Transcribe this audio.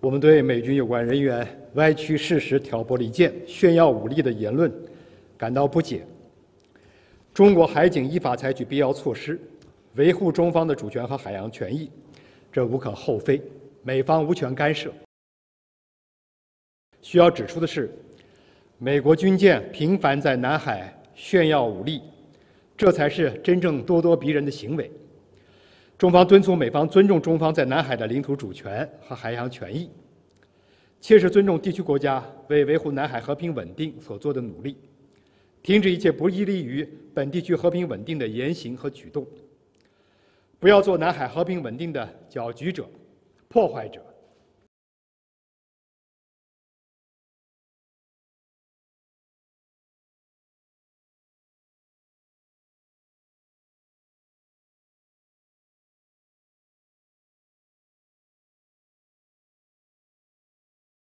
我们对美军有关人员歪曲事实、挑拨离间、炫耀武力的言论感到不解。中国海警依法采取必要措施，维护中方的主权和海洋权益，这无可厚非，美方无权干涉。需要指出的是，美国军舰频繁在南海炫耀武力，这才是真正咄咄逼人的行为。中方敦促美方尊重中方在南海的领土主权和海洋权益，切实尊重地区国家为维护南海和平稳定所做的努力，停止一切不利于本地区和平稳定的言行和举动，不要做南海和平稳定的搅局者、破坏者。